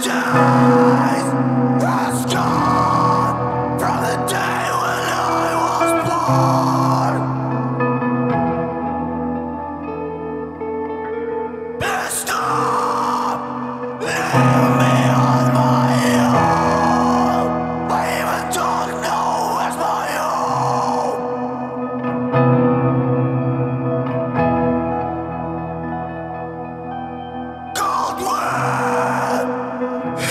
days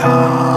time.